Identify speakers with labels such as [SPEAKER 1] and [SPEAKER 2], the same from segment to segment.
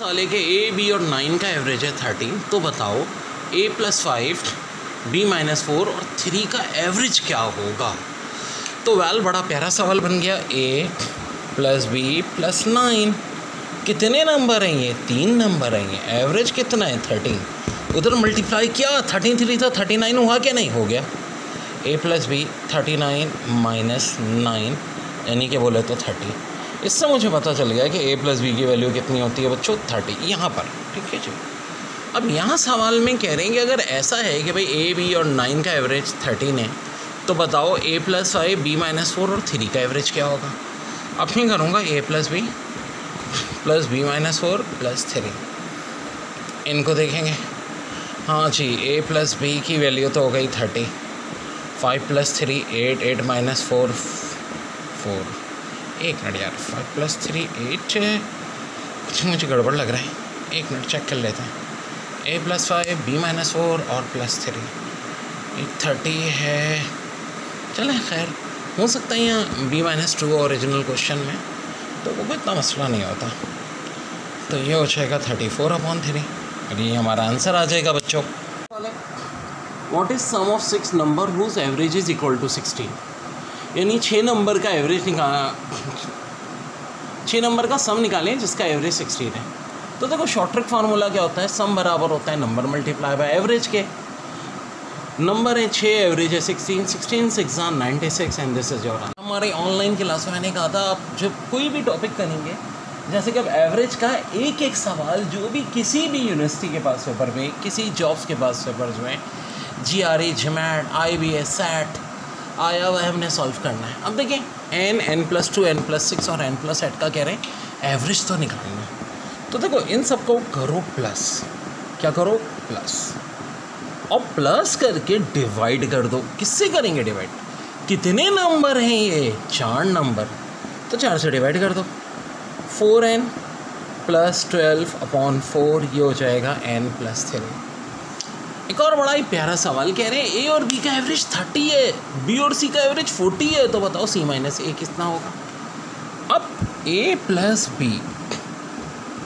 [SPEAKER 1] साले के A B और नाइन का एवरेज है थर्टीन तो बताओ A plus five B minus four और थ्री का एवरेज क्या होगा? तो वेल बड़ा प्यारा सवाल बन गया। A plus B plus nine कितने नंबर हैं ये? तीन नंबर हैं ये। एवरेज कितना है? थर्टीन उधर मल्टीप्लाई किया थर्टीन थ्री था थर्टी नाइन हुआ क्या? नहीं, हो गया। A plus B thirty nine minus nine यानी कि बोले तो थर्टी इससे मुझे पता चल गया कि ए प्लस बी की वैल्यू कितनी होती है बच्चों थर्टी यहाँ पर। ठीक है जी? अब यहाँ सवाल में कह रहे हैं कि अगर ऐसा है कि भाई ए बी और नाइन का एवरेज थर्टीन है तो बताओ A plus five B minus four और थ्री का एवरेज क्या होगा? अब मैं करूँगा A plus B plus B minus four plus three इनको देखेंगे। हाँ जी ए प्लस बी की वैल्यू तो हो गई thirty five plus three eight eight minus four four एक मिनट यार फाइव प्लस थ्री एट कुछ मुझे गड़बड़ लग रहा है। एक मिनट चेक कर लेते हैं। A plus five B minus four और प्लस थ्री एक थर्टी है। चलें, खैर, हो सकता है यहाँ B minus two original question में तो वो इतना मसला नहीं होता। तो ये हो जाएगा थर्टी फोर अपॉन थ्री और ये हमारा आंसर आ जाएगा बच्चों। What is sum of six number whose average is equal to sixteen यानी छः नंबर का एवरेज निकाला छः नंबर का सम निकालें, जिसका एवरेज सिक्सटीन है। तो देखो शॉर्ट ट्रिक फार्मूला क्या होता है? सम बराबर होता है नंबर मल्टीप्लाई बाय एवरेज के। नंबर है छः एवरेज है sixteen sixteen six ninety six and this is your हमारे ऑनलाइन क्लास में मैंने कहा था, आप जब कोई भी टॉपिक करेंगे, जैसे कि अब एवरेज का एक एक सवाल जो भी किसी भी यूनिवर्सिटी के पास पेपर में, किसी जॉब्स के पास पेपर जो में G R E GMAT I B S SAT आया हुआ है, हमने सॉल्व करना है। अब देखिए N N plus two N plus six और एन प्लस एट का कह रहे हैं एवरेज तो निकालना है। तो देखो, इन सबको करो प्लस क्या करो? प्लस और प्लस करके डिवाइड कर दो। किससे करेंगे डिवाइड कितने नंबर हैं ये? चार नंबर तो चार से डिवाइड कर दो। Four N plus twelve upon four ये हो जाएगा एन प्लस थ्री एक और बड़ा ही प्यारा सवाल कह रहे हैं ए और बी का एवरेज थर्टी है बी और सी का एवरेज फोर्टी है तो बताओ सी माइनस ए कितना होगा? अब A plus B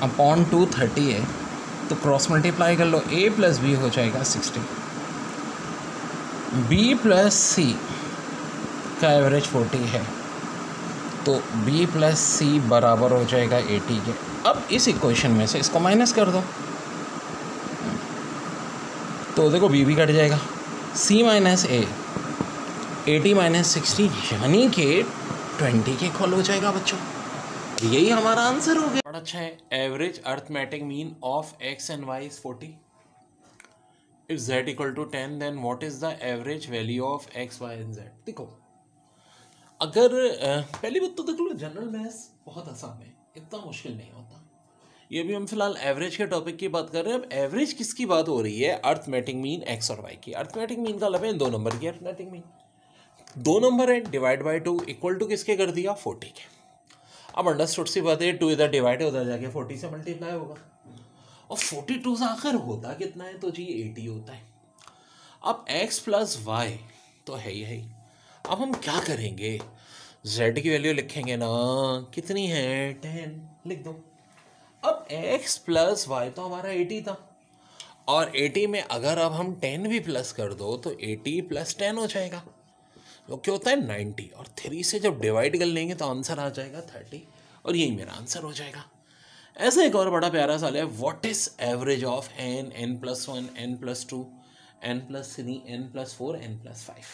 [SPEAKER 1] upon two thirty है तो क्रॉस मल्टीप्लाई कर लो ए प्लस बी हो जाएगा सिक्सटी बी प्लस सी का एवरेज फोर्टी है तो बी प्लस सी बराबर हो जाएगा एटी के. अब इस इक्वेशन में से इसको माइनस कर दो. तो देखो बी भी कट जाएगा। C minus A eighty minus sixty यानी कि ट्वेंटी के इक्वल हो जाएगा बच्चों। यही हमारा आंसर हो गया। अच्छा है। Average arithmetic mean of X and Y is forty if Z equal to ten then what is the average value of X Y and Z देखो, अगर पहली बात तो देख लो जनरल मैथ्स बहुत आसान है। इतना मुश्किल नहीं होता। ये भी हम फ़िलहाल एवरेज के टॉपिक की बात कर रहे हैं। अब एवरेज किसकी बात हो रही है? अर्थमेटिक मीन एक्स और वाई की। अर्थमेटिक मीन का है दो नंबर की अर्थमेटिक मीन दो नंबर है divide by two equal to किसके कर दिया? फोर्टी के। अब अंडरस्टूड सी बात है टू इधर डिवाइड है उधर जाके फोर्टी से मल्टीप्लाई होगा। और फोर्टी टू से आखिर होता कितना है? तो जी एटी होता है। अब एक्स प्लस वाई तो है ही है ही। अब हम क्या करेंगे? Z की वैल्यू लिखेंगे ना। कितनी है? टेन लिख दो। अब x प्लस वाई तो हमारा एटी था। और एटी में अगर अब हम टेन भी प्लस कर दो तो एटी प्लस टेन हो जाएगा। जो क्या होता है? नाइन्टी और थ्री से जब डिवाइड कर लेंगे तो आंसर आ जाएगा थर्टी और यही मेरा आंसर हो जाएगा। ऐसा एक और बड़ा प्यारा सवाल है what is average of N N plus one N plus two N plus three N plus four N plus five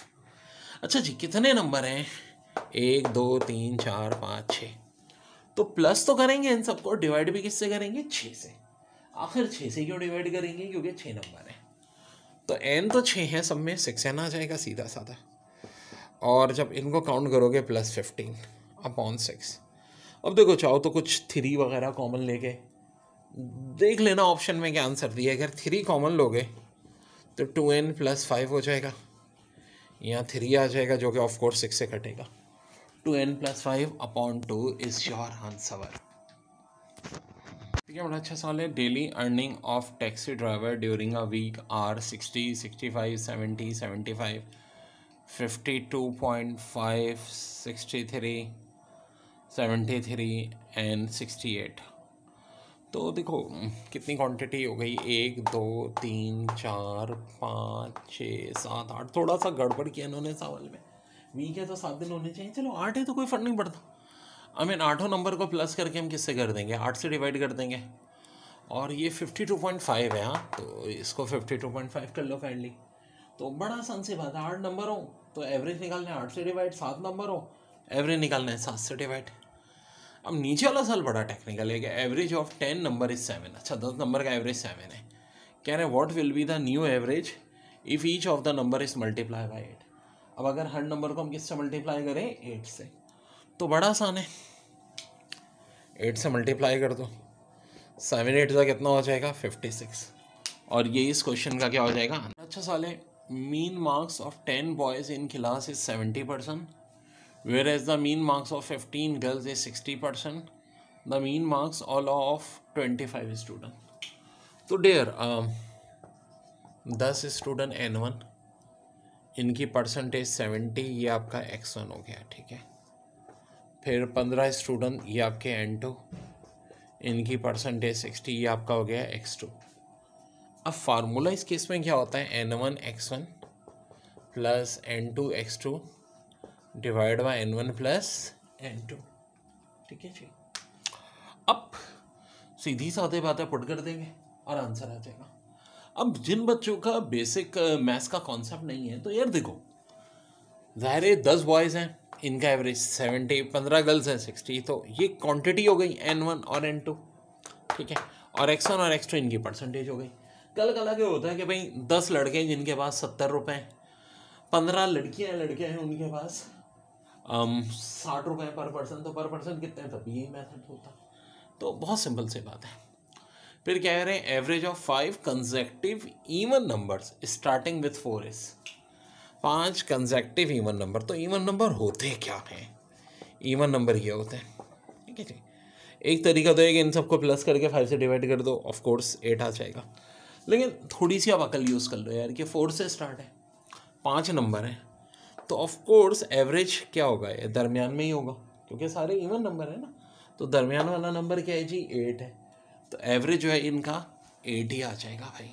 [SPEAKER 1] अच्छा जी, कितने नंबर हैं? एक, दो, तीन, चार, पाँच छः तो प्लस तो करेंगे इन सबको डिवाइड भी किससे करेंगे? छः से। आखिर छः से क्यों डिवाइड करेंगे? क्योंकि छः नंबर है। तो एन तो छः है, सब में सिक्स एन आ जाएगा सीधा साधा। और जब इनको काउंट करोगे प्लस फिफ्टीन अपॉन सिक्स अब देखो, चाहो तो कुछ थ्री वगैरह कॉमन लेके। देख लेना ऑप्शन में क्या आंसर दिया अगर थ्री कॉमन लोगे तो टू एन प्लस फाइव हो जाएगा। यहाँ थ्री आ जाएगा, जो कि ऑफ़ कोर्स सिक्स से कटेगा। Two N plus five upon two is your answer ठीक है, बड़ा अच्छा सवाल है। Daily earning of taxi driver during a week are sixty sixty five seventy seventy five fifty two point five sixty three seventy three and sixty eight तो देखो, कितनी quantity हो गई? एक, दो, तीन, चार, पाँच, छः, सात, आठ। थोड़ा सा गड़बड़ किया इन्होंने सवाल में। वीक है तो सात दिन होने चाहिए। चलो, आठ है तो कोई फ़र्क नहीं पड़ता। आई मीन आठों नंबर को प्लस करके हम किससे कर देंगे? आठ से डिवाइड कर देंगे। और ये फिफ्टी टू पॉइंट फाइव है हाँ तो इसको फिफ्टी टू पॉइंट फाइव कर लो काइंडली तो बड़ा आसान सी बात है, आठ नंबर हो तो एवरेज निकालना है, आठ से डिवाइड सात नंबर हो एवरेज निकालना है, सात से डिवाइड अब नीचे वाला साल बड़ा टेक्निकल है कि average of ten number is seven अच्छा दस नंबर का एवरेज सेवन है। कह रहे हैं what will be the new average if each of the number is multiply by eight अब अगर हर नंबर को हम किससे मल्टीप्लाई करें? एट से। तो बड़ा आसान है। एट से मल्टीप्लाई कर दो। सेवन एट का कितना हो जाएगा? फिफ्टी सिक्स और ये इस क्वेश्चन का क्या हो जाएगा? अच्छा साल mean marks of ten boys in class is seventy percent whereas the mean marks of fifteen girls is sixty percent the mean marks all of twenty five student तो डेयर दस स्टूडेंट एन वन इनकी percentage seventy ये आपका x one हो गया, ठीक है? फिर पंद्रह स्टूडेंट ये आपके एन टू इनकी परसेंटेज सिक्सटी ये आपका हो गया एक्स टू अब फार्मूला इस केस में क्या होता है? N one X one plus N two X two divide by N one plus N two ठीक है जी? अब सीधी साधे बातें पुट कर देंगे और आंसर आ जाएगा। अब जिन बच्चों का बेसिक मैथ्स का कॉन्सेप्ट नहीं है तो यार देखो, ज़ाहिर है दस बॉयज़ हैं, इनका एवरेज सेवेंटी पंद्रह गर्ल्स हैं सिक्सटी तो ये क्वांटिटी हो गई एन वन और एन टू ठीक है? और एक्स वन और एक्स टू इनकी परसेंटेज हो गई। कल कल के होता है कि भाई दस लड़के हैं जिनके पास सत्तर रुपये हैं, पंद्रह लड़कियाँ लड़के हैं उनके पास साठ रुपये पर पर्सन तो पर पर्सन कितने तभी यही मैथड होता। तो बहुत सिंपल सी बात है। फिर क्या कह रहे हैं average of five consecutive even numbers starting with four is पाँच कंजेक्टिव इवन नंबर तो इवन नंबर होते क्या हैं? इवन नंबर ये होते हैं। ठीक है जी? एक तरीका तो है कि इन सबको प्लस करके फाइव से डिवाइड कर दो ऑफ़ कोर्स एट आ जाएगा। लेकिन थोड़ी सी आप अकल यूज़ कर लो यार, कि फोर से स्टार्ट है, पाँच नंबर है। तो ऑफ़ कोर्स एवरेज क्या होगा? दरमियान में ही होगा, क्योंकि सारे इवन नंबर है ना। तो दरमियान वाला नंबर क्या है जी? एट है। तो एवरेज जो है इनका एटी आ जाएगा भाई।